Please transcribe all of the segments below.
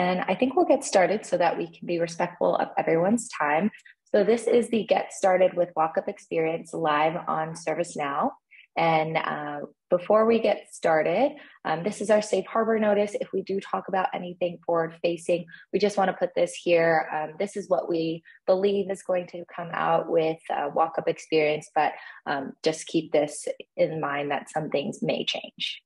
And I think we'll get started so that we can be respectful of everyone's time. So this is the Get Started with Walkup experience live on ServiceNow. And uh, before we get started, um, this is our safe harbor notice. If we do talk about anything forward facing, we just want to put this here. Um, this is what we believe is going to come out with uh, Walkup experience, but um, just keep this in mind that some things may change.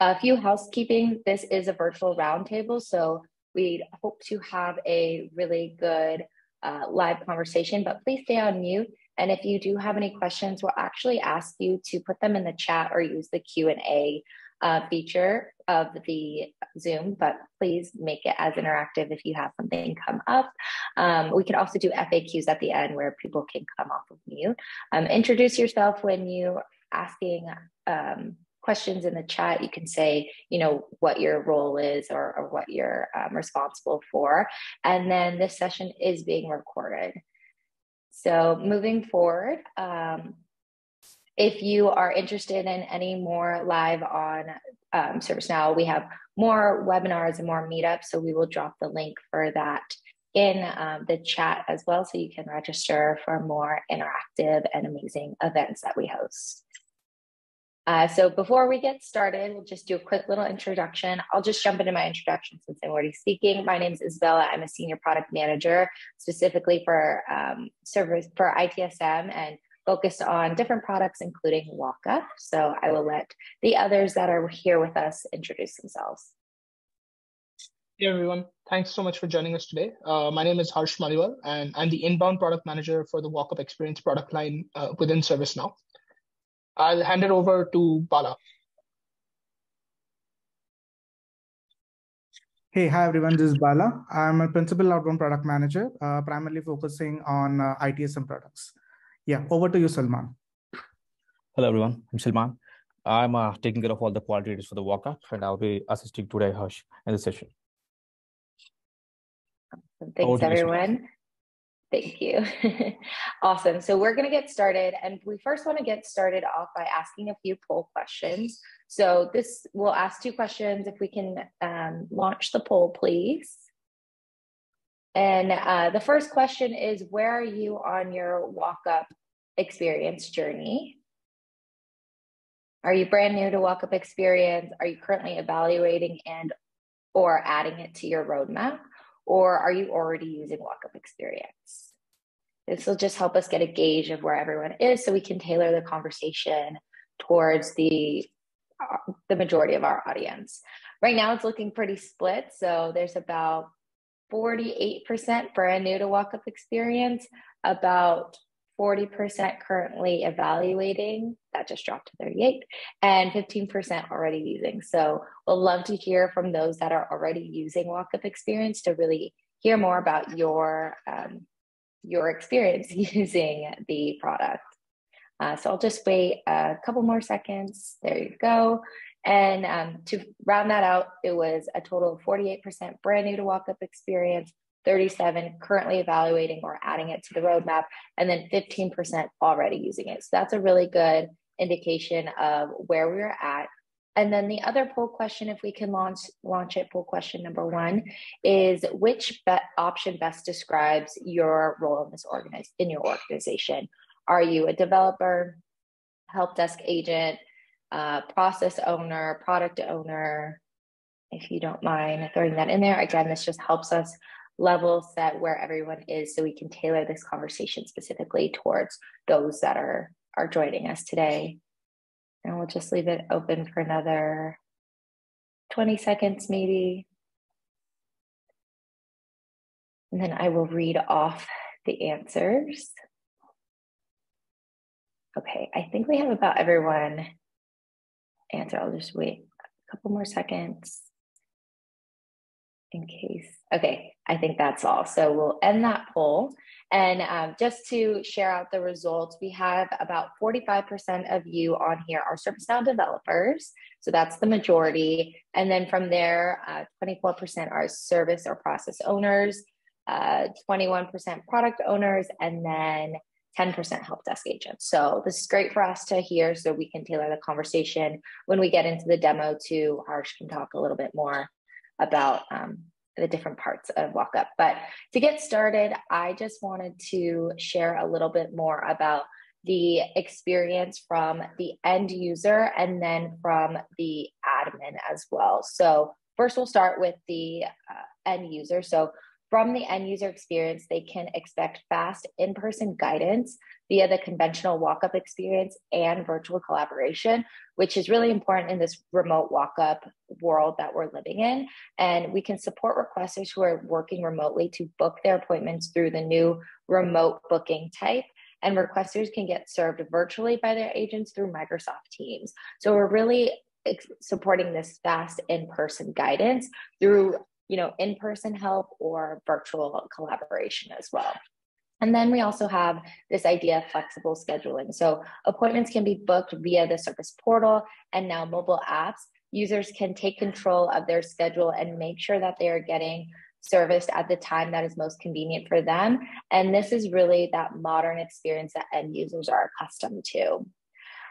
A few housekeeping. This is a virtual roundtable, so we hope to have a really good uh, live conversation, but please stay on mute and if you do have any questions, we'll actually ask you to put them in the chat or use the Q&A uh, feature of the Zoom, but please make it as interactive if you have something come up. Um, we can also do FAQs at the end where people can come off of mute. Um, introduce yourself when you asking um, questions in the chat. You can say, you know, what your role is or, or what you're um, responsible for. And then this session is being recorded. So moving forward, um, if you are interested in any more live on um, ServiceNow, we have more webinars and more meetups. So we will drop the link for that in um, the chat as well. So you can register for more interactive and amazing events that we host. Uh, so before we get started, we'll just do a quick little introduction. I'll just jump into my introduction since I'm already speaking. My name is Isabella. I'm a senior product manager, specifically for um, service for ITSM and focused on different products, including Walkup. So I will let the others that are here with us introduce themselves. Hey everyone, thanks so much for joining us today. Uh, my name is Harsh Maliwal, and I'm the inbound product manager for the Walkup Experience product line uh, within ServiceNow. I'll hand it over to Bala. Hey, hi everyone, this is Bala. I'm a principal outbound product manager, uh, primarily focusing on uh, ITSM products. Yeah, over to you, Salman. Hello everyone, I'm Salman. I'm uh, taking care of all the quality for the Walkup and I'll be assisting today, Harsh, in the session. Thanks, everyone. Thank you. awesome. So we're going to get started. And we first want to get started off by asking a few poll questions. So this will ask two questions. If we can um, launch the poll, please. And uh, the first question is Where are you on your walk up experience journey? Are you brand new to walk up experience? Are you currently evaluating and or adding it to your roadmap? Or are you already using Walkup experience? This will just help us get a gauge of where everyone is so we can tailor the conversation towards the uh, the majority of our audience. Right now it's looking pretty split. So there's about 48% brand new to Walkup experience, about 40% currently evaluating, that just dropped to 38, and 15% already using. So we'll love to hear from those that are already using Walkup Experience to really hear more about your, um, your experience using the product. Uh, so I'll just wait a couple more seconds. There you go. And um, to round that out, it was a total of 48% brand new to Walkup Experience, 37 currently evaluating or adding it to the roadmap, and then 15% already using it. So that's a really good indication of where we're at. And then the other poll question, if we can launch launch it, poll question number one is which option best describes your role in this organize in your organization? Are you a developer, help desk agent, uh, process owner, product owner? If you don't mind throwing that in there, again, this just helps us level set where everyone is so we can tailor this conversation specifically towards those that are are joining us today. And we'll just leave it open for another 20 seconds maybe. And then i will read off the answers. Okay i think we have about everyone answer. I'll just wait a couple more seconds in case. Okay, I think that's all. So we'll end that poll. And um, just to share out the results, we have about 45% of you on here are ServiceNow developers. So that's the majority. And then from there, uh, 24% are service or process owners, uh, 21% product owners, and then 10% help desk agents. So this is great for us to hear so we can tailor the conversation when we get into the demo to Harsh can talk a little bit more about um, the different parts of walk up. But to get started, I just wanted to share a little bit more about the experience from the end user and then from the admin as well. So, first, we'll start with the uh, end user. So, from the end user experience, they can expect fast in person guidance via the conventional walk up experience and virtual collaboration, which is really important in this remote walk up world that we're living in. And we can support requesters who are working remotely to book their appointments through the new remote booking type. And requesters can get served virtually by their agents through Microsoft Teams. So we're really supporting this fast in-person guidance through you know in-person help or virtual collaboration as well and then we also have this idea of flexible scheduling. So appointments can be booked via the service portal and now mobile apps. Users can take control of their schedule and make sure that they are getting serviced at the time that is most convenient for them. And this is really that modern experience that end users are accustomed to.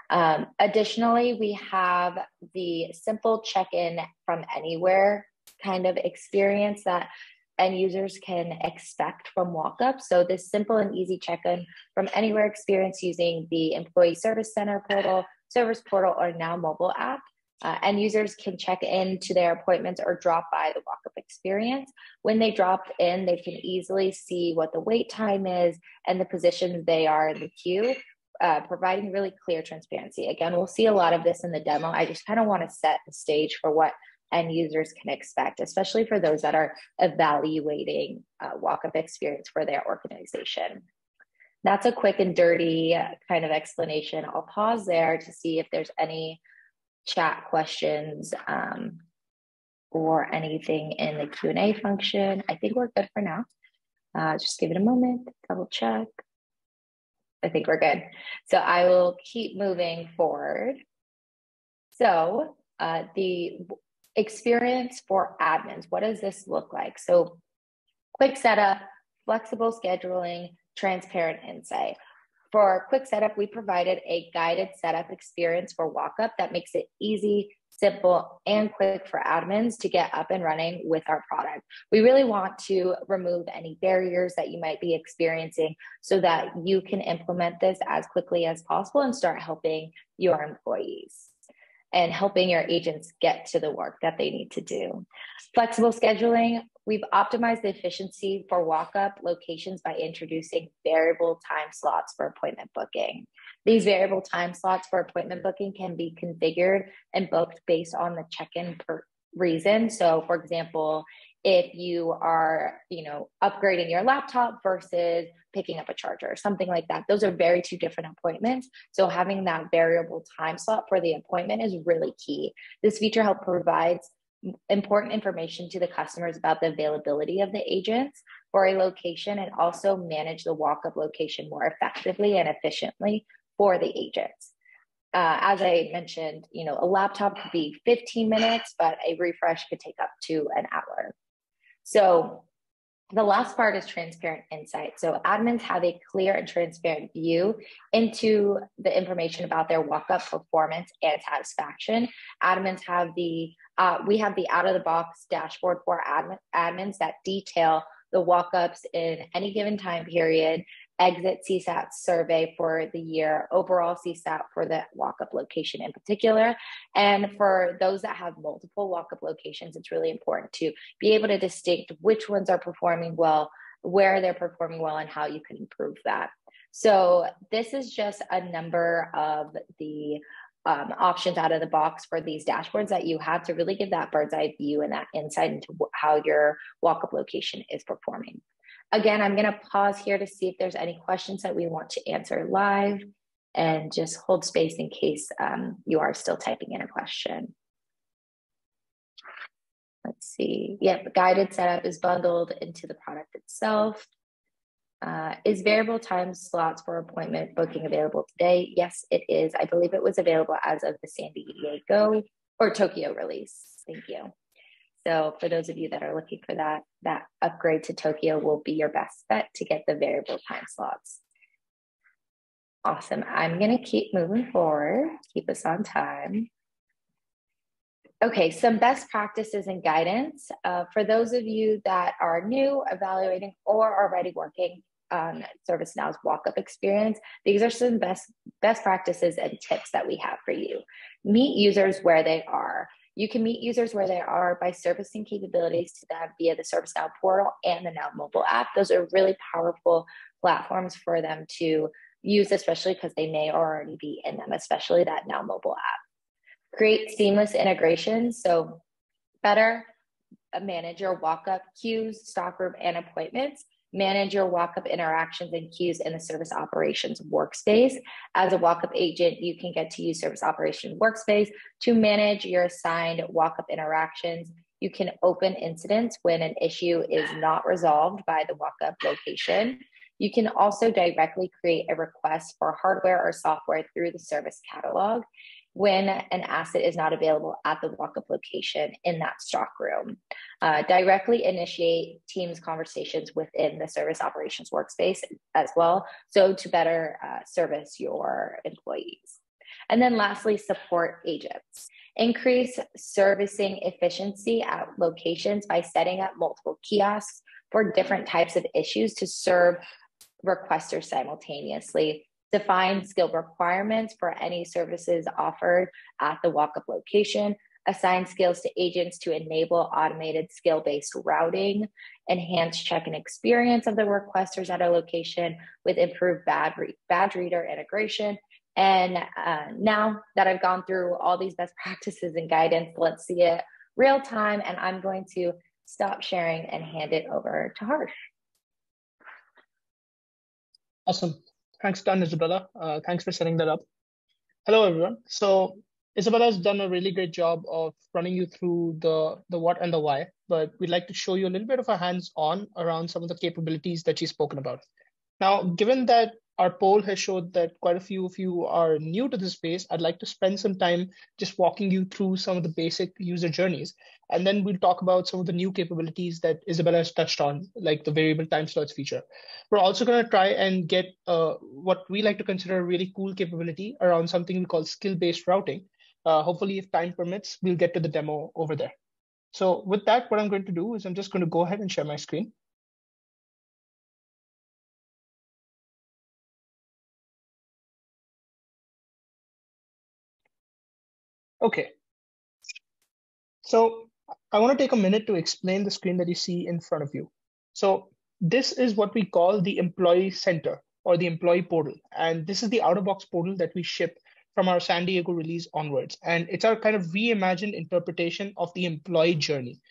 Um, additionally, we have the simple check in from anywhere kind of experience that end users can expect from walkup. So this simple and easy check-in from anywhere experience using the Employee Service Center portal, Service Portal, or now mobile app. Uh, and users can check in to their appointments or drop by the walk-up experience. When they drop in, they can easily see what the wait time is and the position they are in the queue, uh, providing really clear transparency. Again, we'll see a lot of this in the demo. I just kind of want to set the stage for what end users can expect, especially for those that are evaluating uh, walk-up experience for their organization. That's a quick and dirty kind of explanation. I'll pause there to see if there's any chat questions um, or anything in the Q&A function. I think we're good for now. Uh, just give it a moment, double check. I think we're good. So I will keep moving forward. So uh, the experience for admins. What does this look like? So, quick setup, flexible scheduling, transparent insight. For our quick setup, we provided a guided setup experience for walkup that makes it easy, simple, and quick for admins to get up and running with our product. We really want to remove any barriers that you might be experiencing so that you can implement this as quickly as possible and start helping your employees and helping your agents get to the work that they need to do. Flexible scheduling, we've optimized the efficiency for walk up locations by introducing variable time slots for appointment booking. These variable time slots for appointment booking can be configured and booked based on the check in per reason. So, for example, if you are, you know, upgrading your laptop versus picking up a charger or something like that. Those are very two different appointments. So having that variable time slot for the appointment is really key. This feature help provides important information to the customers about the availability of the agents for a location and also manage the walk-up location more effectively and efficiently for the agents. Uh, as I mentioned, you know, a laptop could be 15 minutes, but a refresh could take up to an hour. So the last part is transparent insight. So admins have a clear and transparent view into the information about their walk-up performance and satisfaction. Admins have the uh, we have the out of the box dashboard for admin, admins that detail the walk-ups in any given time period exit CSAT survey for the year, overall CSAT for the walk-up location in particular. And for those that have multiple walk-up locations, it's really important to be able to distinct which ones are performing well, where they're performing well, and how you can improve that. So this is just a number of the um, options out of the box for these dashboards that you have to really give that bird's eye view and that insight into how your walk-up location is performing. Again, I'm going to pause here to see if there's any questions that we want to answer live and just hold space in case um, you are still typing in a question. Let's see. Yep, guided setup is bundled into the product itself. Uh, is variable time slots for appointment booking available today? Yes, it is. I believe it was available as of the San Diego or Tokyo release. Thank you. So for those of you that are looking for that, that upgrade to Tokyo will be your best bet to get the variable time slots. Awesome. I'm going to keep moving forward, keep us on time. okay, some best practices and guidance uh, for those of you that are new, evaluating, or already working on ServiceNow's walk-up experience. These are some best best practices and tips that we have for you. Meet users where they are. You can meet users where they are by servicing capabilities to them via the ServiceNow portal and the Now mobile app. Those are really powerful platforms for them to use, especially because they may already be in them, especially that Now mobile app. Create seamless integrations. So, better manage your walk up queues, stock room, and appointments manage your walk-up interactions and queues in the service operations workspace. As a walk-up agent, you can get to use service operations workspace to manage your assigned walk-up interactions. You can open incidents when an issue is not resolved by the walk-up location. You can also directly create a request for hardware or software through the service catalog when an asset is not available at the walk-up location in that stock room. Uh, directly initiate Teams conversations within the service operations workspace as well, so to better uh, service your employees. And then lastly, support agents. Increase servicing efficiency at locations by setting up multiple kiosks for different types of issues to serve requesters simultaneously define skill requirements for any services offered at the walk-up location, assign skills to agents to enable automated skill-based routing, enhance check-in experience of the requesters at a location with improved badge, re- badge reader integration. And uh, now that I've gone through all these best practices and guidance, let's see it real time. And I'm going to stop sharing and hand it over to Harsh. Awesome. Thanks, Dan Isabella. Uh, thanks for setting that up. Hello, everyone. So Isabella has done a really great job of running you through the, the what and the why, but we'd like to show you a little bit of a hands-on around some of the capabilities that she's spoken about. Now, given that our poll has showed that quite a few of you are new to this space. I'd like to spend some time just walking you through some of the basic user journeys. And then we'll talk about some of the new capabilities that Isabella has touched on, like the variable time slots feature. We're also going to try and get uh, what we like to consider a really cool capability around something we call skill-based routing. Uh, hopefully, if time permits, we'll get to the demo over there. So with that, what I'm going to do is I'm just going to go ahead and share my screen. Okay. So I want to take a minute to explain the screen that you see in front of you. So this is what we call the employee center or the employee portal. And this is the out of box portal that we ship from our San Diego release onwards. And it's our kind of reimagined interpretation of the employee journey.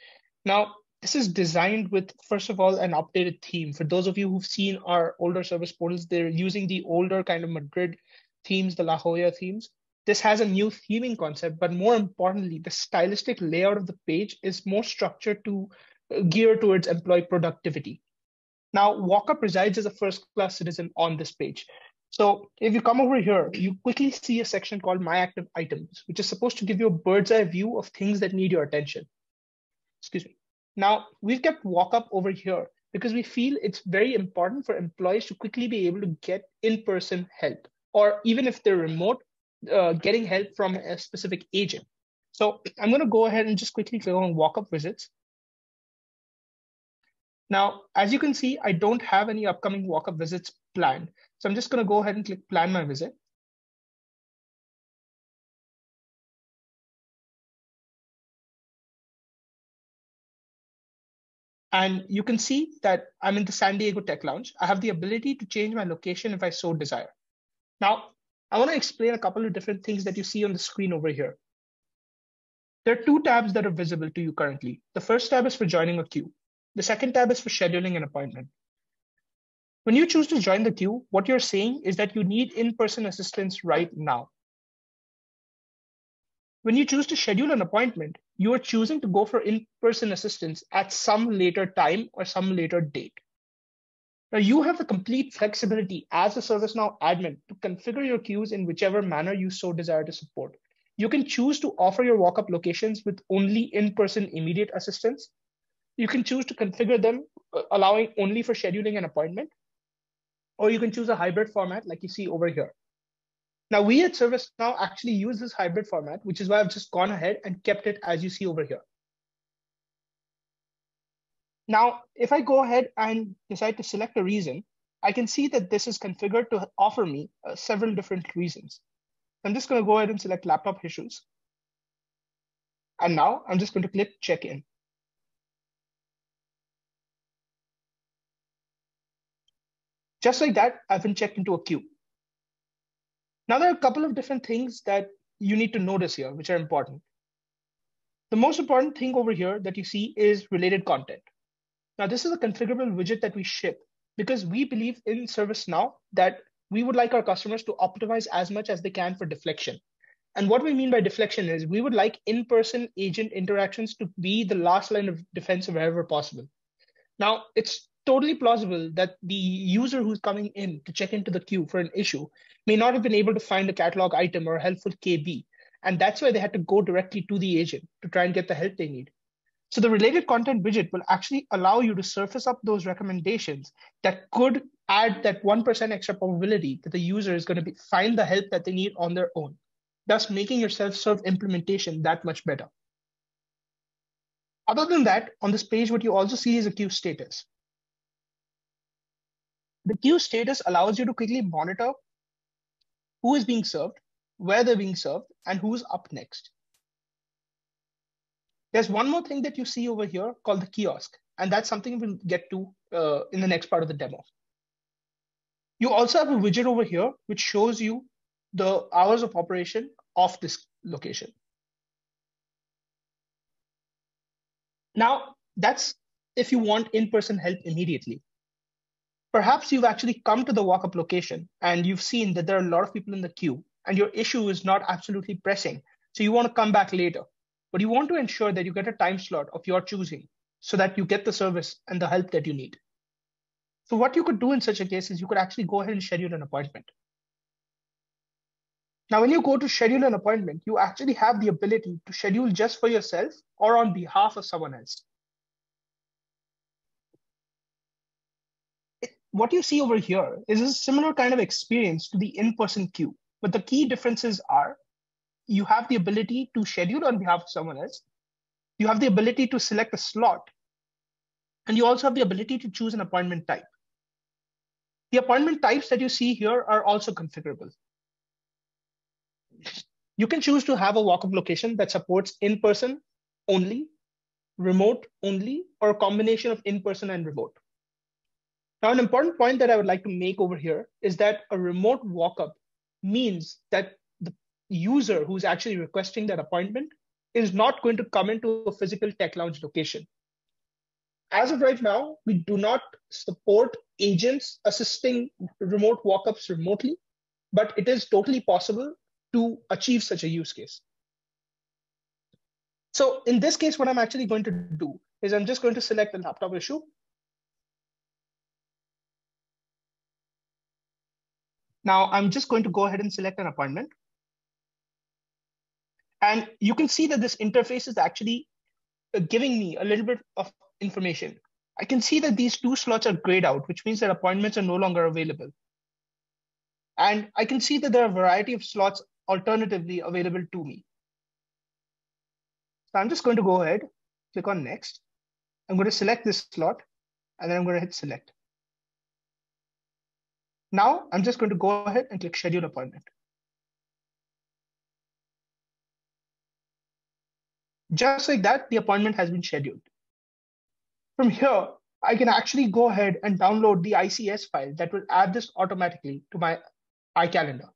Now, this is designed with, first of all, an updated theme. For those of you who've seen our older service portals, they're using the older kind of Madrid themes, the La Jolla themes. This has a new theming concept, but more importantly, the stylistic layout of the page is more structured to uh, gear towards employee productivity. Now, Walkup resides as a first-class citizen on this page. So if you come over here, you quickly see a section called My Active Items, which is supposed to give you a bird's eye view of things that need your attention. Excuse me. Now, we've kept Walkup over here because we feel it's very important for employees to quickly be able to get in-person help, or even if they're remote, uh, getting help from a specific agent. So I'm going to go ahead and just quickly click on walk-up visits. Now, as you can see, I don't have any upcoming walk-up visits planned. So I'm just going to go ahead and click plan my visit. And you can see that I'm in the San Diego Tech Lounge. I have the ability to change my location if I so desire. Now, I want to explain a couple of different things that you see on the screen over here. There are two tabs that are visible to you currently. The first tab is for joining a queue. The second tab is for scheduling an appointment. When you choose to join the queue, what you're saying is that you need in-person assistance right now. When you choose to schedule an appointment, you are choosing to go for in-person assistance at some later time or some later date. Now you have the complete flexibility as a ServiceNow admin to configure your queues in whichever manner you so desire to support. You can choose to offer your walk-up locations with only in-person immediate assistance. You can choose to configure them uh, allowing only for scheduling an appointment, or you can choose a hybrid format like you see over here. Now we at ServiceNow actually use this hybrid format, which is why I've just gone ahead and kept it as you see over here. Now, if I go ahead and decide to select a reason, I can see that this is configured to offer me uh, several different reasons. I'm just going to go ahead and select laptop issues. And now I'm just going to click check in. Just like that, I've been checked into a queue. Now, there are a couple of different things that you need to notice here, which are important. The most important thing over here that you see is related content. Now, this is a configurable widget that we ship because we believe in ServiceNow that we would like our customers to optimize as much as they can for deflection. And what we mean by deflection is we would like in-person agent interactions to be the last line of defense wherever possible. Now, it's totally plausible that the user who's coming in to check into the queue for an issue may not have been able to find a catalog item or a helpful KB. And that's why they had to go directly to the agent to try and get the help they need. So the related content widget will actually allow you to surface up those recommendations that could add that 1% extra probability that the user is going to be, find the help that they need on their own, thus making your self-serve implementation that much better. Other than that, on this page, what you also see is a queue status. The queue status allows you to quickly monitor who is being served, where they're being served, and who's up next. There's one more thing that you see over here called the kiosk, and that's something we'll get to uh, in the next part of the demo. You also have a widget over here, which shows you the hours of operation of this location. Now, that's if you want in-person help immediately. Perhaps you've actually come to the walk-up location and you've seen that there are a lot of people in the queue and your issue is not absolutely pressing. So you want to come back later, but you want to ensure that you get a time slot of your choosing so that you get the service and the help that you need. So what you could do in such a case is you could actually go ahead and schedule an appointment. Now, when you go to schedule an appointment, you actually have the ability to schedule just for yourself or on behalf of someone else. what you see over here is a similar kind of experience to the in-person queue. But the key differences are you have the ability to schedule on behalf of someone else. You have the ability to select a slot. And you also have the ability to choose an appointment type. The appointment types that you see here are also configurable. You can choose to have a walk-up location that supports in-person only, remote only, or a combination of in-person and remote. Now, an important point that I would like to make over here is that a remote walk-up means that user who's actually requesting that appointment is not going to come into a physical tech lounge location. As of right now, we do not support agents assisting remote walk-ups remotely, but it is totally possible to achieve such a use case. So in this case, what I'm actually going to do is I'm just going to select the laptop issue Now I'm just going to go ahead and select an appointment. And you can see that this interface is actually uh, giving me a little bit of information. I can see that these two slots are grayed out, which means that appointments are no longer available. And I can see that there are a variety of slots alternatively available to me. So I'm just going to go ahead, click on next. I'm going to select this slot, and then I'm going to hit select. Now I'm just going to go ahead and click schedule appointment. Just like that, the appointment has been scheduled. From here, I can actually go ahead and download the ICS file that will add this automatically to my iCalendar.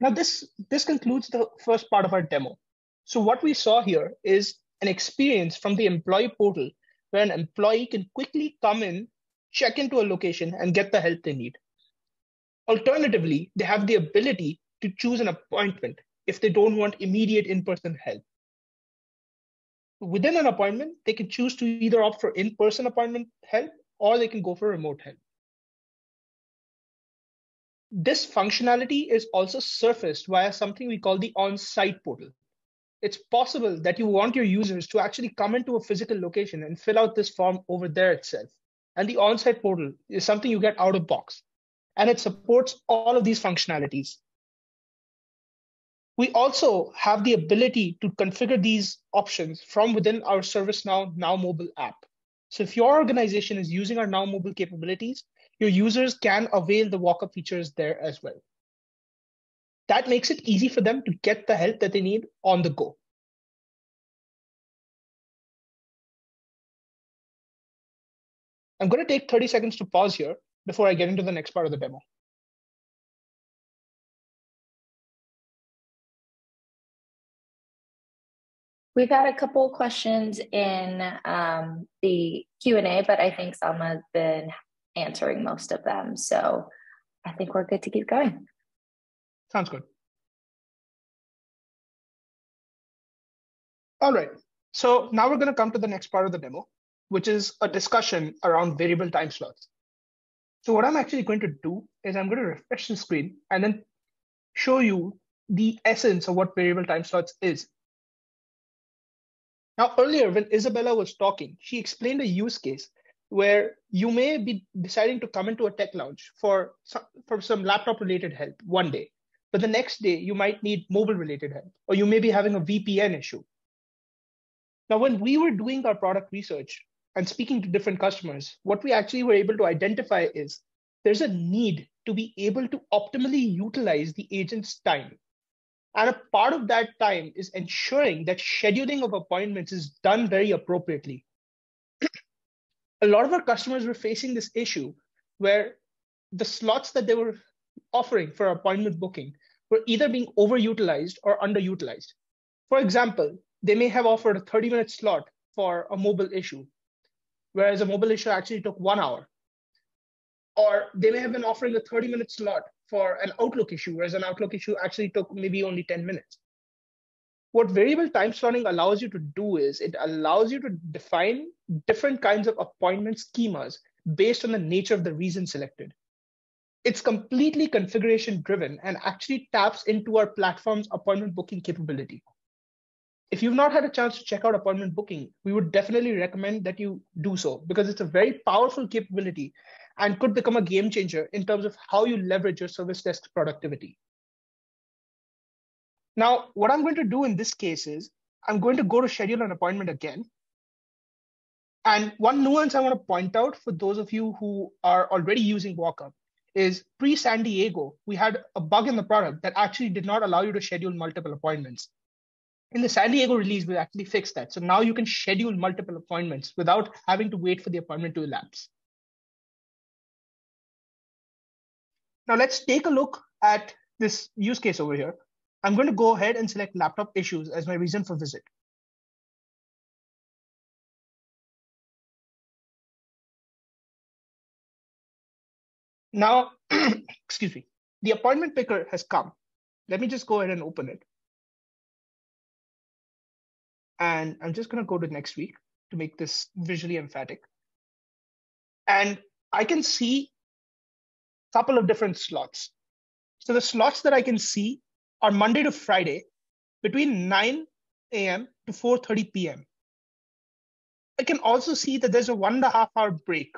Now this, this concludes the first part of our demo. So what we saw here is an experience from the employee portal where an employee can quickly come in, check into a location, and get the help they need. Alternatively, they have the ability to choose an appointment if they don't want immediate in person help. Within an appointment, they can choose to either opt for in person appointment help or they can go for remote help. This functionality is also surfaced via something we call the on site portal it's possible that you want your users to actually come into a physical location and fill out this form over there itself. and the on-site portal is something you get out of box, and it supports all of these functionalities. We also have the ability to configure these options from within our ServiceNow Now Mobile app. So if your organization is using our Now Mobile capabilities, your users can avail the walk-up features there as well. That makes it easy for them to get the help that they need on the go. I'm going to take 30 seconds to pause here before I get into the next part of the demo. We've had a couple questions in um, the Q&A, but I think Salman's been answering most of them. So I think we're good to keep going. Sounds good. All right. So now we're going to come to the next part of the demo, which is a discussion around variable time slots. So what I'm actually going to do is I'm going to refresh the screen and then show you the essence of what variable time slots is. Now, earlier when Isabella was talking, she explained a use case where you may be deciding to come into a tech lounge for some, for some laptop related help one day, but the next day you might need mobile related help, or you may be having a VPN issue. Now, when we were doing our product research and speaking to different customers, what we actually were able to identify is there's a need to be able to optimally utilize the agent's time. And a part of that time is ensuring that scheduling of appointments is done very appropriately. a lot of our customers were facing this issue where the slots that they were offering for appointment booking were either being overutilized or underutilized. For example, they may have offered a 30 minute slot for a mobile issue, whereas a mobile issue actually took one hour. Or they may have been offering a 30 minute slot for an Outlook issue, whereas an Outlook issue actually took maybe only 10 minutes what variable time slotting allows you to do is it allows you to define different kinds of appointment schemas based on the nature of the reason selected. It's completely configuration driven and actually taps into our platform's appointment booking capability. If you've not had a chance to check out appointment booking, we would definitely recommend that you do so because it's a very powerful capability and could become a game changer in terms of how you leverage your service desk productivity. Now, what I'm going to do in this case is I'm going to go to schedule an appointment again. And one nuance I want to point out for those of you who are already using WalkUp is pre San Diego, we had a bug in the product that actually did not allow you to schedule multiple appointments. In the San Diego release, we actually fixed that. So now you can schedule multiple appointments without having to wait for the appointment to elapse. Now let's take a look at this use case over here. I'm going to go ahead and select laptop issues as my reason for visit. Now, excuse me, the appointment picker has come. Let me just go ahead and open it. And I'm just going to go to next week to make this visually emphatic. And I can see couple of different slots. So the slots that I can see are Monday to Friday between 9 a.m. to 4.30 p.m. I can also see that there's a one and a half hour break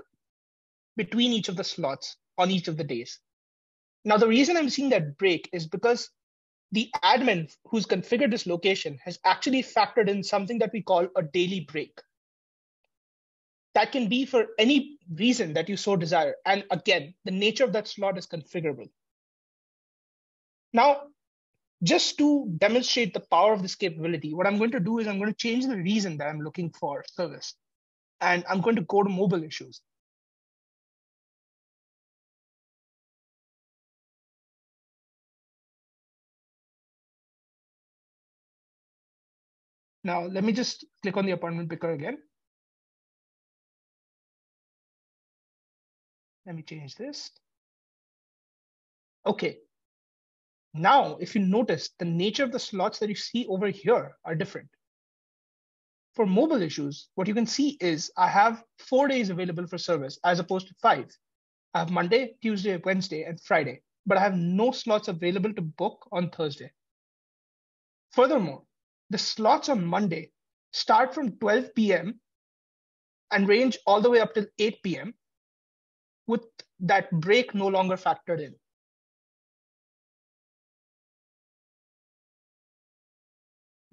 between each of the slots on each of the days. Now, the reason I'm seeing that break is because the admin who's configured this location has actually factored in something that we call a daily break. That can be for any reason that you so desire. And again, the nature of that slot is configurable. Now, just to demonstrate the power of this capability, what I'm going to do is I'm going to change the reason that I'm looking for service. And I'm going to go to mobile issues. Now, let me just click on the appointment picker again. Let me change this. Okay, now, if you notice, the nature of the slots that you see over here are different. For mobile issues, what you can see is I have four days available for service as opposed to five. I have Monday, Tuesday, Wednesday, and Friday, but I have no slots available to book on Thursday. Furthermore, the slots on Monday start from 12 p.m. and range all the way up till 8 p.m., with that break no longer factored in.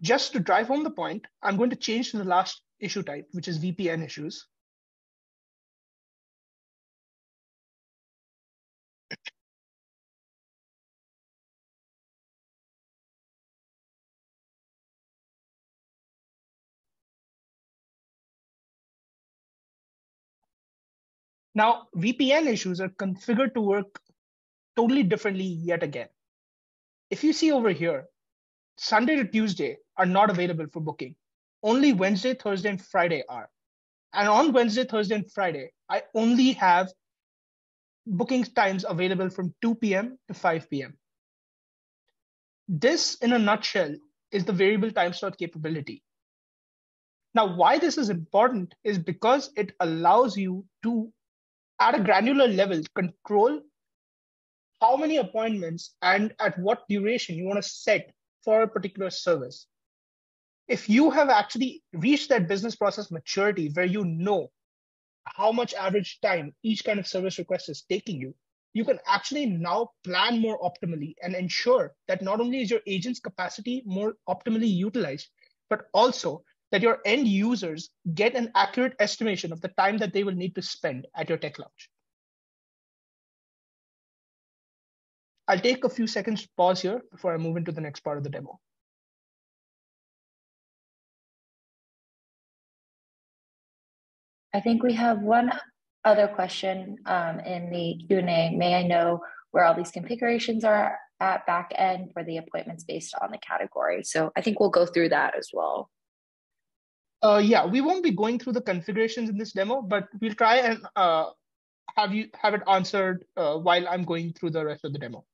Just to drive home the point, I'm going to change to the last issue type, which is VPN issues. Now, VPN issues are configured to work totally differently yet again. If you see over here, Sunday to Tuesday are not available for booking. Only Wednesday, Thursday, and Friday are. And on Wednesday, Thursday, and Friday, I only have booking times available from 2 p.m. to 5 p.m. This, in a nutshell, is the variable time slot capability. Now, why this is important is because it allows you to at a granular level control how many appointments and at what duration you want to set for a particular service. If you have actually reached that business process maturity where you know how much average time each kind of service request is taking you, you can actually now plan more optimally and ensure that not only is your agent's capacity more optimally utilized, but also that your end users get an accurate estimation of the time that they will need to spend at your tech lounge. I'll take a few seconds to pause here before I move into the next part of the demo. I think we have one other question um, in the Q&A. May I know where all these configurations are at back end for the appointments based on the category? So I think we'll go through that as well. Uh, yeah, we won't be going through the configurations in this demo, but we'll try and uh, have you have it answered uh, while I'm going through the rest of the demo.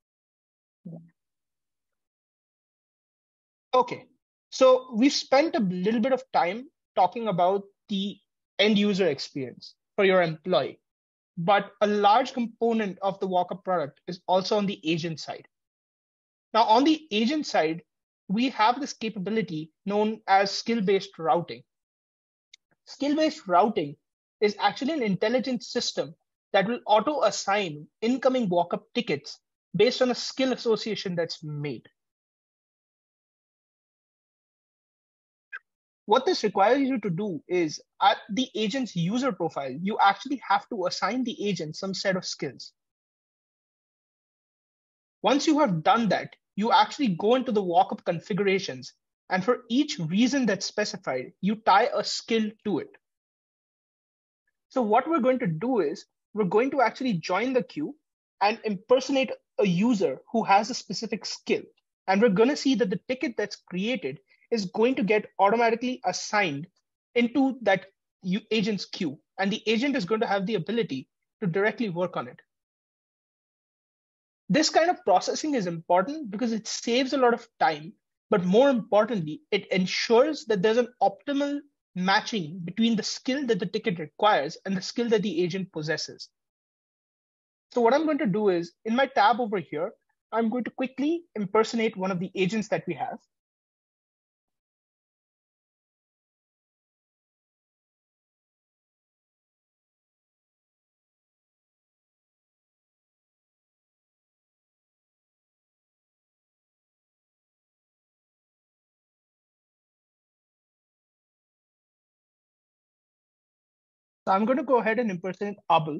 Okay, so we've spent a little bit of time talking about the end user experience for your employee, but a large component of the walk-up product is also on the agent side. Now, on the agent side, we have this capability known as skill-based routing. Skill-based routing is actually an intelligent system that will auto assign incoming walk-up tickets based on a skill association that's made. What this requires you to do is at the agent's user profile, you actually have to assign the agent some set of skills. Once you have done that, you actually go into the walk-up configurations and for each reason that's specified, you tie a skill to it. So what we're going to do is we're going to actually join the queue and impersonate a user who has a specific skill. And we're going to see that the ticket that's created is going to get automatically assigned into that agent's queue. And the agent is going to have the ability to directly work on it. This kind of processing is important because it saves a lot of time, but more importantly, it ensures that there's an optimal matching between the skill that the ticket requires and the skill that the agent possesses. So what I'm going to do is in my tab over here, I'm going to quickly impersonate one of the agents that we have. So I'm going to go ahead and impersonate Abel.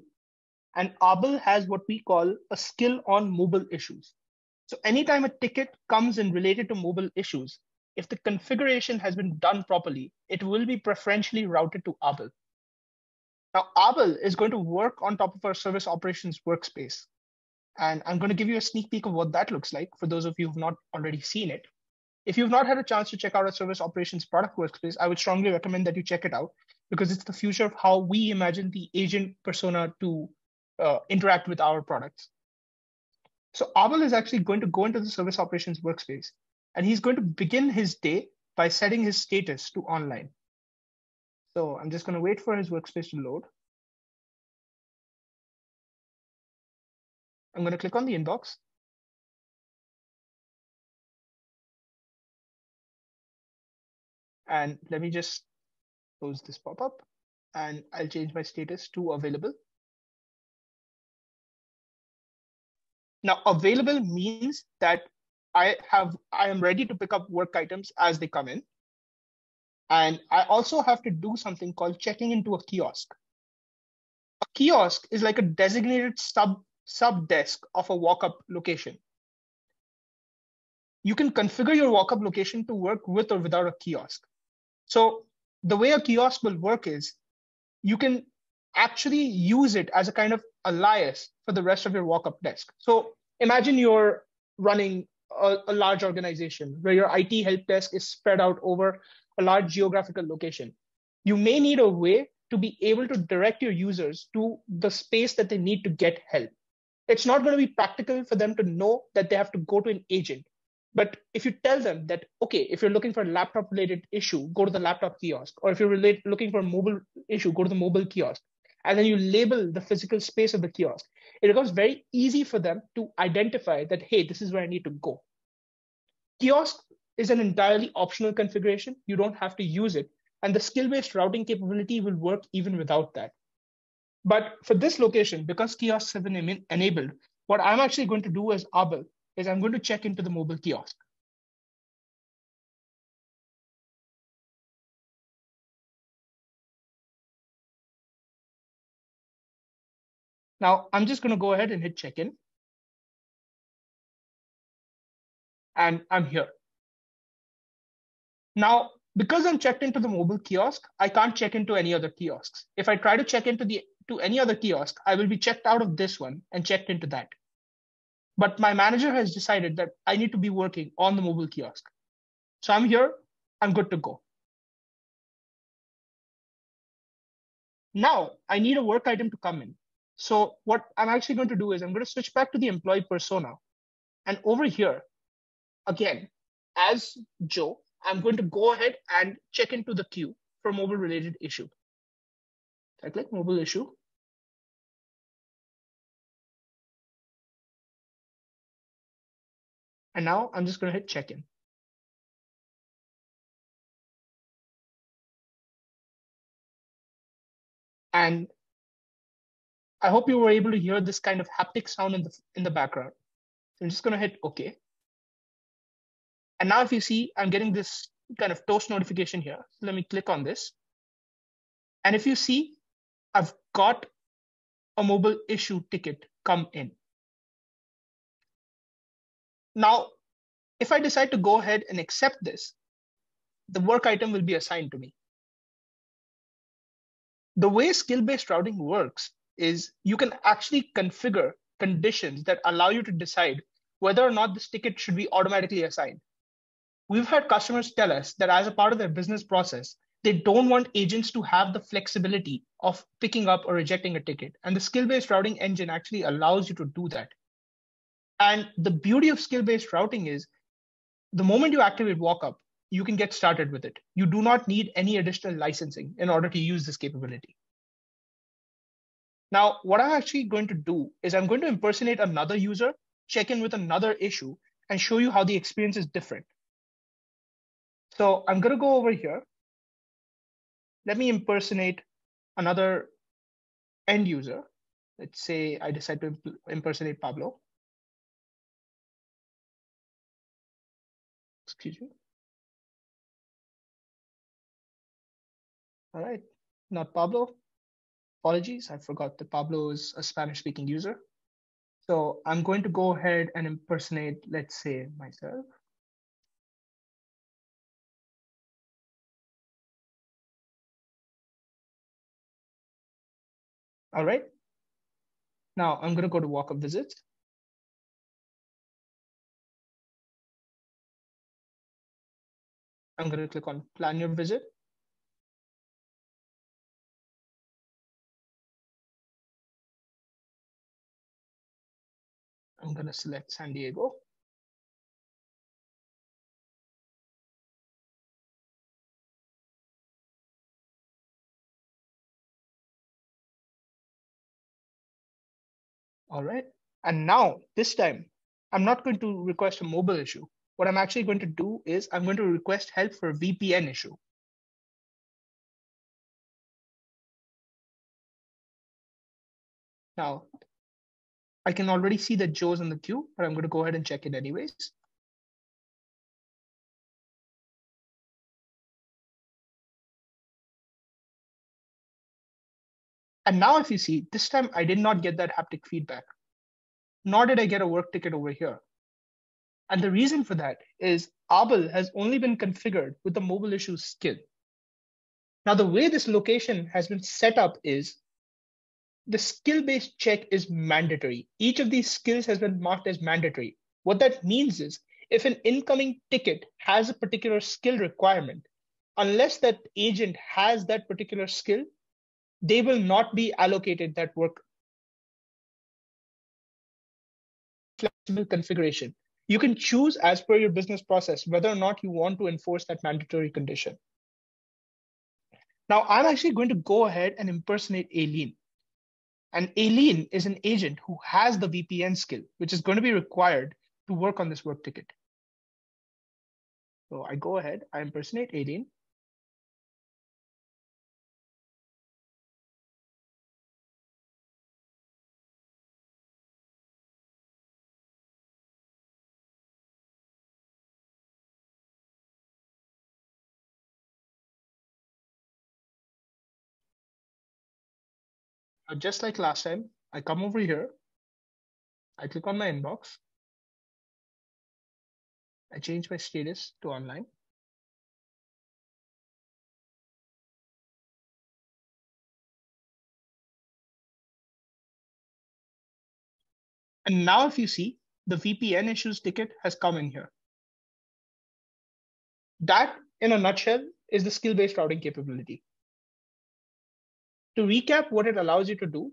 And Abel has what we call a skill on mobile issues. So anytime a ticket comes in related to mobile issues, if the configuration has been done properly, it will be preferentially routed to Abel. Now, Abel is going to work on top of our service operations workspace. And I'm going to give you a sneak peek of what that looks like for those of you who've not already seen it. If you've not had a chance to check out our service operations product workspace, I would strongly recommend that you check it out because it's the future of how we imagine the agent persona to uh, interact with our products. So Abel is actually going to go into the service operations workspace and he's going to begin his day by setting his status to online. So I'm just going to wait for his workspace to load. I'm going to click on the inbox. And let me just close this pop-up and I'll change my status to available. Now, available means that I have I am ready to pick up work items as they come in. And I also have to do something called checking into a kiosk. A kiosk is like a designated sub sub desk of a walk-up location. You can configure your walk-up location to work with or without a kiosk. So the way a kiosk will work is you can actually use it as a kind of alias for the rest of your walk-up desk. So imagine you're running a, a, large organization where your IT help desk is spread out over a large geographical location. You may need a way to be able to direct your users to the space that they need to get help. It's not going to be practical for them to know that they have to go to an agent. But if you tell them that, okay, if you're looking for a laptop related issue, go to the laptop kiosk. Or if you're looking for a mobile issue, go to the mobile kiosk and then you label the physical space of the kiosk, it becomes very easy for them to identify that, hey, this is where I need to go. Kiosk is an entirely optional configuration. You don't have to use it. And the skill-based routing capability will work even without that. But for this location, because kiosks have been enabled, what I'm actually going to do as Abel is I'm going to check into the mobile kiosk. Now I'm just going to go ahead and hit check-in. And I'm here. Now, because I'm checked into the mobile kiosk, I can't check into any other kiosks. If I try to check into the to any other kiosk, I will be checked out of this one and checked into that. But my manager has decided that I need to be working on the mobile kiosk. So I'm here, I'm good to go. Now I need a work item to come in. So what I'm actually going to do is I'm going to switch back to the employee persona. And over here, again, as Joe, I'm going to go ahead and check into the queue for mobile related issue. I click mobile issue. And now I'm just going to hit check in. And I hope you were able to hear this kind of haptic sound in the, in the background. So I'm just gonna hit okay. And now if you see, I'm getting this kind of toast notification here. So let me click on this. And if you see, I've got a mobile issue ticket come in. Now, if I decide to go ahead and accept this, the work item will be assigned to me. The way skill-based routing works is you can actually configure conditions that allow you to decide whether or not this ticket should be automatically assigned. We've had customers tell us that as a part of their business process, they don't want agents to have the flexibility of picking up or rejecting a ticket. And the skill based routing engine actually allows you to do that. And the beauty of skill based routing is the moment you activate walkup, you can get started with it. You do not need any additional licensing in order to use this capability. Now, what I'm actually going to do is I'm going to impersonate another user, check in with another issue, and show you how the experience is different. So I'm going to go over here. Let me impersonate another end user. Let's say I decide to impersonate Pablo. Excuse me. All right, not Pablo. Apologies, I forgot that Pablo is a Spanish speaking user. So I'm going to go ahead and impersonate, let's say, myself. All right. Now I'm going to go to walk up visits. I'm going to click on plan your visit. I'm going to select San Diego. All right. And now this time, I'm not going to request a mobile issue. What I'm actually going to do is I'm going to request help for a VPN issue. Now, I can already see that Joe's in the queue, but I'm going to go ahead and check it anyways. And now if you see, this time I did not get that haptic feedback, nor did I get a work ticket over here. And the reason for that is ABEL has only been configured with the mobile issues skill. Now, the way this location has been set up is the skill-based check is mandatory. Each of these skills has been marked as mandatory. What that means is if an incoming ticket has a particular skill requirement, unless that agent has that particular skill, they will not be allocated that work flexible configuration. You can choose as per your business process whether or not you want to enforce that mandatory condition. Now, I'm actually going to go ahead and impersonate Aileen. And Aileen is an agent who has the VPN skill, which is going to be required to work on this work ticket. So I go ahead, I impersonate Aileen. Just like last time, I come over here, I click on my inbox, I change my status to online. And now if you see, the VPN issues ticket has come in here. That, in a nutshell, is the skill-based routing capability to recap what it allows you to do,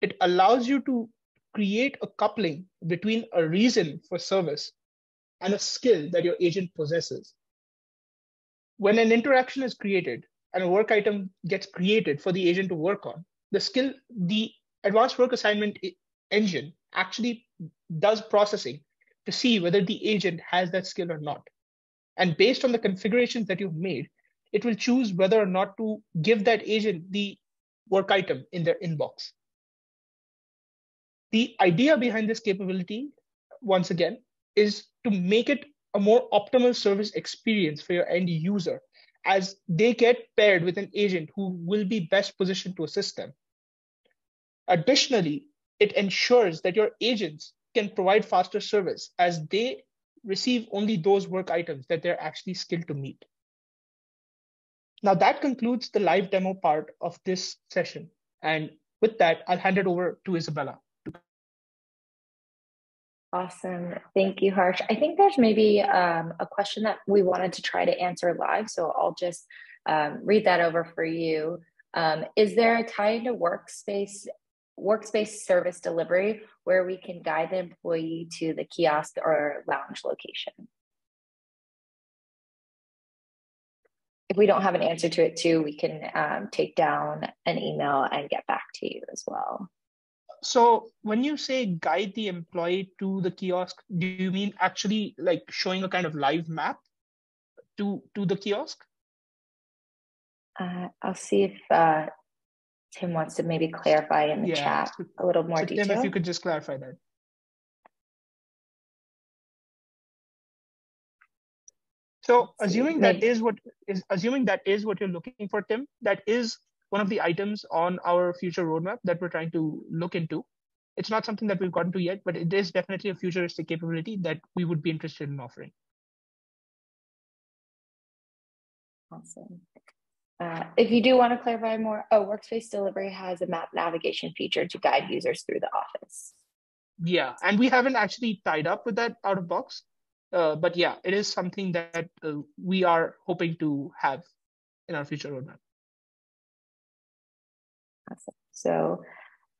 it allows you to create a coupling between a reason for service and a skill that your agent possesses. When an interaction is created and a work item gets created for the agent to work on, the skill, the advanced work assignment engine actually does processing to see whether the agent has that skill or not. And based on the configurations that you've made, it will choose whether or not to give that agent the work item in their inbox. The idea behind this capability, once again, is to make it a more optimal service experience for your end user as they get paired with an agent who will be best positioned to assist them. Additionally, it ensures that your agents can provide faster service as they receive only those work items that they're actually skilled to meet. Now that concludes the live demo part of this session. And with that, I'll hand it over to Isabella. Awesome. Thank you, Harsh. I think there's maybe um, a question that we wanted to try to answer live. So I'll just um, read that over for you. Um, is there a tie into workspace workspace service delivery where we can guide the employee to the kiosk or lounge location? If we don't have an answer to it too, we can um, take down an email and get back to you as well. So when you say guide the employee to the kiosk, do you mean actually like showing a kind of live map to to the kiosk? Uh, I'll see if uh, Tim wants to maybe clarify in the yeah. chat a little more so detail. Tim, if you could just clarify that. So assuming that is what is assuming that is what you're looking for, Tim, that is one of the items on our future roadmap that we're trying to look into. It's not something that we've gotten to yet, but it is definitely a futuristic capability that we would be interested in offering. Awesome. Uh, if you do want to clarify more, oh, Workspace Delivery has a map navigation feature to guide users through the office. Yeah, and we haven't actually tied up with that out of box. Uh, but yeah, it is something that uh, we are hoping to have in our future roadmap. Awesome. So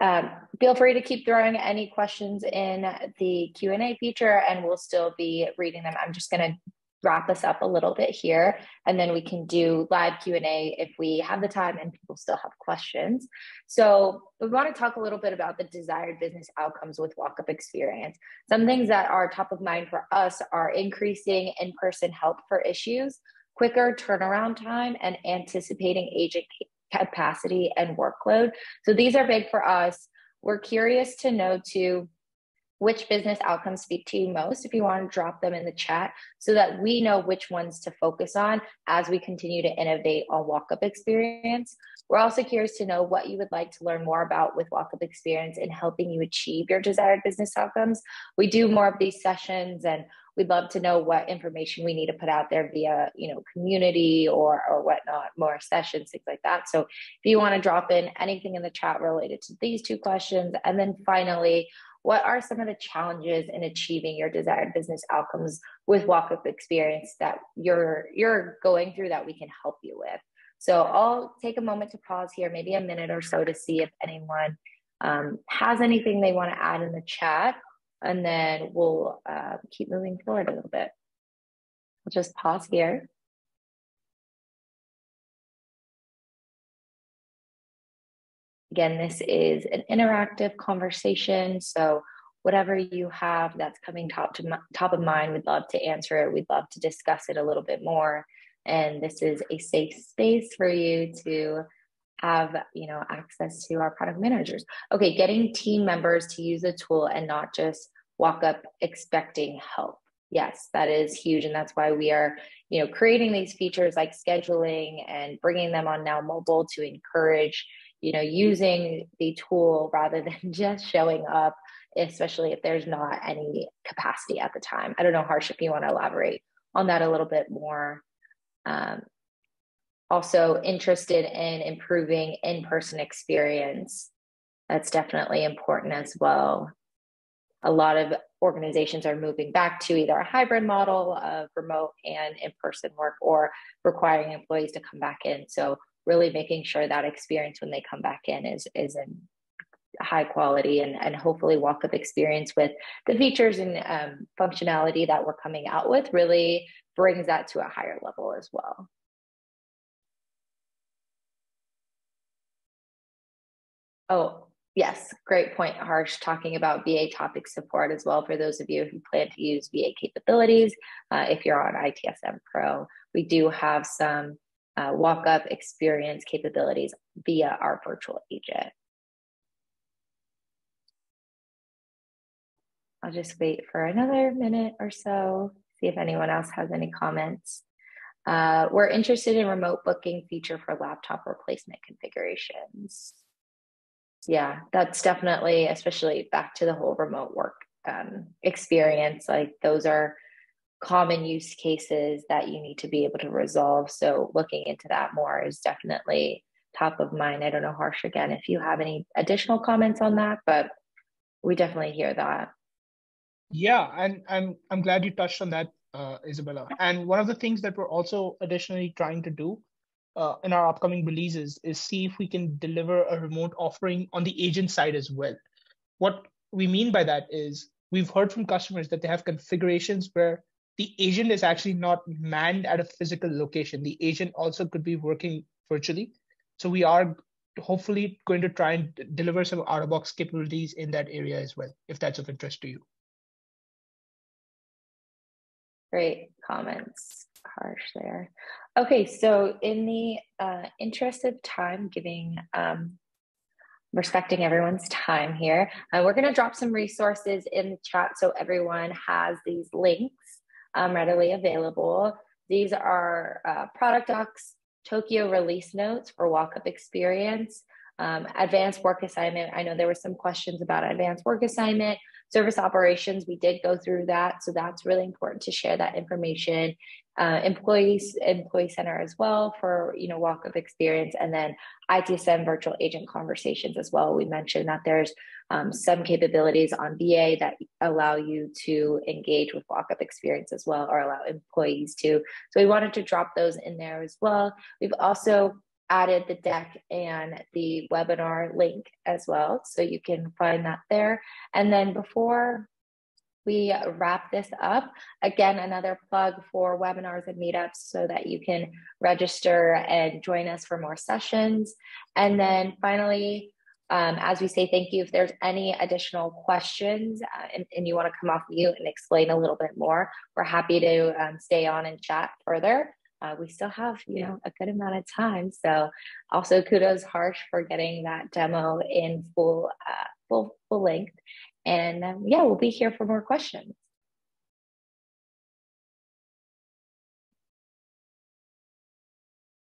um, feel free to keep throwing any questions in the Q&A feature and we'll still be reading them. I'm just going to wrap us up a little bit here and then we can do live q&a if we have the time and people still have questions. So we want to talk a little bit about the desired business outcomes with walk-up experience. Some things that are top of mind for us are increasing in-person help for issues quicker turnaround time and anticipating agent capacity and workload. So these are big for us. We're curious to know too which business outcomes speak to you most if you want to drop them in the chat so that we know which ones to focus on as we continue to innovate on walk up experience. We're also curious to know what you would like to learn more about with walk up experience in helping you achieve your desired business outcomes. We do more of these sessions and we'd love to know what information we need to put out there via you know community or or whatnot more sessions things like that so if you want to drop in anything in the chat related to these two questions and then finally what are some of the challenges in achieving your desired business outcomes with walk up experience that you're you're going through that we can help you with so i'll take a moment to pause here maybe a minute or so to see if anyone um, has anything they want to add in the chat and then we'll uh, keep moving forward a little bit. I'll just pause here. Again, this is an interactive conversation. So whatever you have that's coming top to top of mind, we'd love to answer it. We'd love to discuss it a little bit more. And this is a safe space for you to have you know access to our product managers okay getting team members to use the tool and not just walk up expecting help yes that is huge and that's why we are you know creating these features like scheduling and bringing them on now mobile to encourage you know using the tool rather than just showing up especially if there's not any capacity at the time. I don't know harsh if you want to elaborate on that a little bit more. Um, also interested in improving in-person experience. That's definitely important as well. A lot of organizations are moving back to either a hybrid model of remote and in-person work or requiring employees to come back in. So really making sure that experience when they come back in is is in high quality and, and hopefully walk up experience with the features and um, functionality that we're coming out with really brings that to a higher level as well Oh, yes, great point, Harsh, talking about VA topic support as well for those of you who plan to use VA capabilities. Uh, if you're on ITSM Pro, we do have some uh, walk up experience capabilities via our virtual agent. I'll just wait for another minute or so, see if anyone else has any comments. Uh, we're interested in remote booking feature for laptop replacement configurations yeah that's definitely especially back to the whole remote work um, experience like those are common use cases that you need to be able to resolve. So looking into that more is definitely top of mind. I don't know harsh again if you have any additional comments on that but we definitely hear that. Yeah and i'm i'm glad you touched on that uh, isabella. And one of the things that we're also additionally trying to do uh, in our upcoming releases is see if we can deliver a remote offering on the agent side as well. What we mean by that is we've heard from customers that they have configurations where the agent is actually not manned at a physical location. The agent also could be working virtually. So we are hopefully going to try and deliver some out of box capabilities in that area as well, if that's of interest to you. Great comments, Harsh there. Okay, so in the uh, interest of time, giving um, respecting everyone's time here, uh, we're going to drop some resources in the chat so everyone has these links um, readily available. These are uh, product docs, Tokyo release notes for walk-up experience, um, advanced work assignment. I know there were some questions about advanced work assignment, service operations. We did go through that, so that's really important to share that information uh, employees employee center as well for you know walk up experience. And then itsm virtual agent conversations as well. We mentioned that there's um, some capabilities on va that allow you to engage with walk up experience as well or allow employees to. So we wanted to drop those in there as well. We've also added the deck and the webinar link as well so you can find that there. And then before we wrap this up. Again, another plug for webinars and meetups so that you can register and join us for more sessions. And then finally, um, as we say thank you, if there's any additional questions uh, and, and, you want to come off mute and explain a little bit more, we're happy to um, stay on and chat further. Uh, we still have, you know, a good amount of time. So also kudos Harsh for getting that demo in full uh, full full length. And um, yeah, we'll be here for more questions.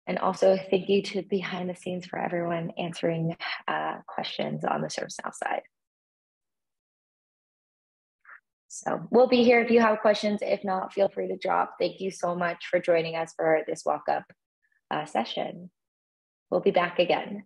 And also thank you to behind the scenes for everyone answering uh, questions on the ServiceNow side. So we'll be here if you have questions. If not, feel free to drop. Thank you so much for joining us for this walk up uh, session. We'll be back again.